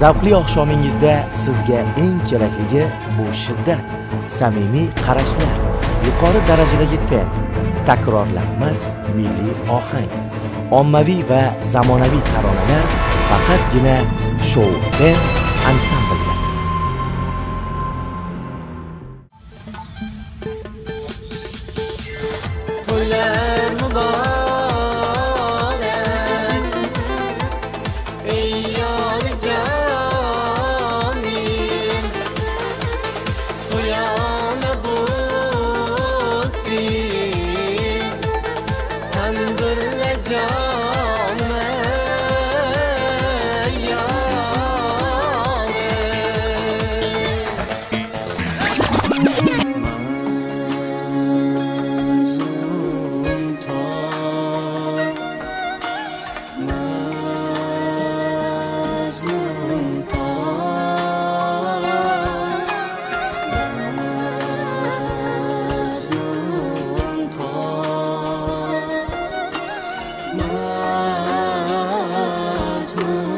zavqli oqshomingizda sizga eng kerakligi bu shiddat. Samimiy qarashlar yuqori darajadagi temp takrorlanmas milliy ohang. Ommaviy va zamonaviy taronalar faqatgina shou bend ansamblida. To'ylar muborak. Ey kandırılacak smile.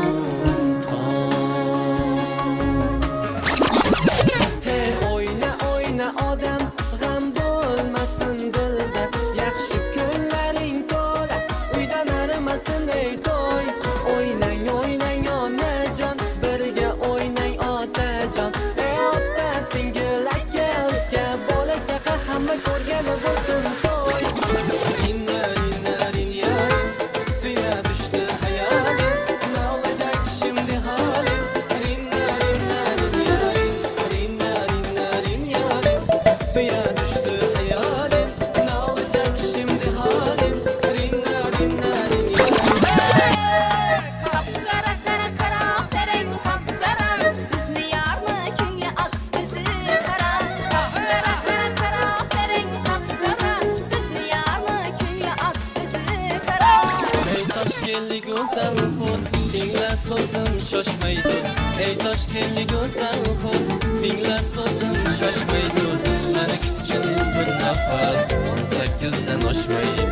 go'zal xon tingla so'zim shoshmaydi. Ey toshkentli go'zal xon tingla so'zim shoshmaydi. Mani kutgin bir nafas o'n sakkizdan oshmaydi.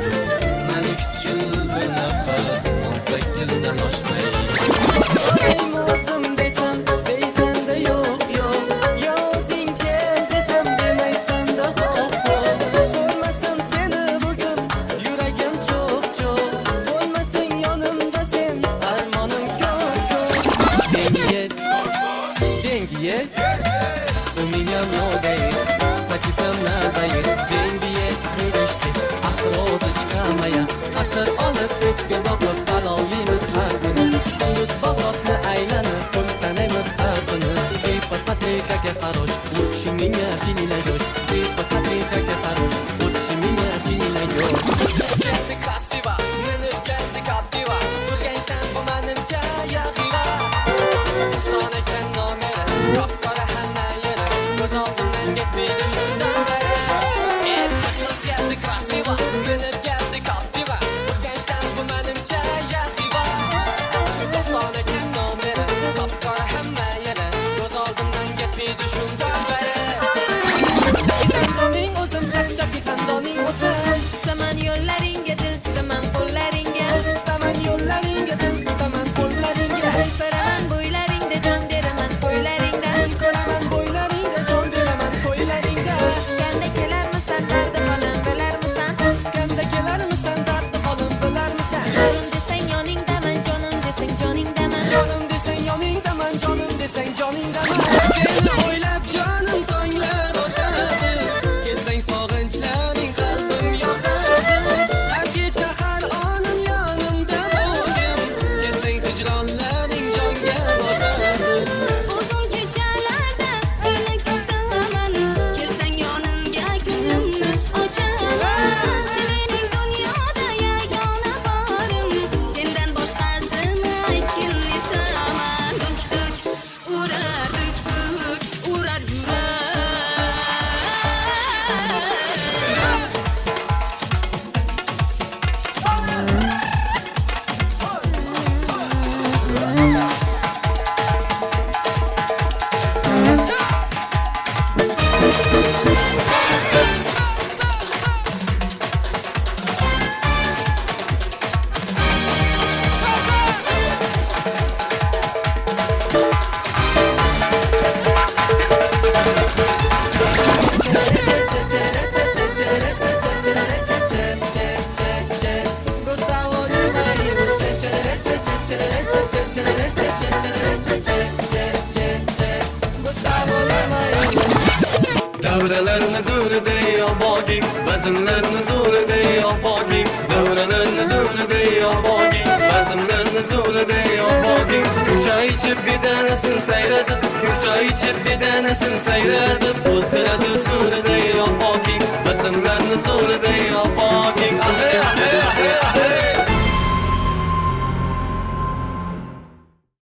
Mani kutgin bir nafas o'n sakkizdan oshmaydi. passato Ты посмотри, как я хорош Лучше меня ты не найдешь Ты посмотри, как я хорош Лучше меня ты не найдешь Красиво! Bezimlerini zor edey abagin Devrelerini dön edey abagin Bezimlerini zor edey abagin Köşe içip bir tanesin seyredip Köşe içip bir tanesin seyredip Ötede düzür edey abagin Bezimlerini zor edey abagin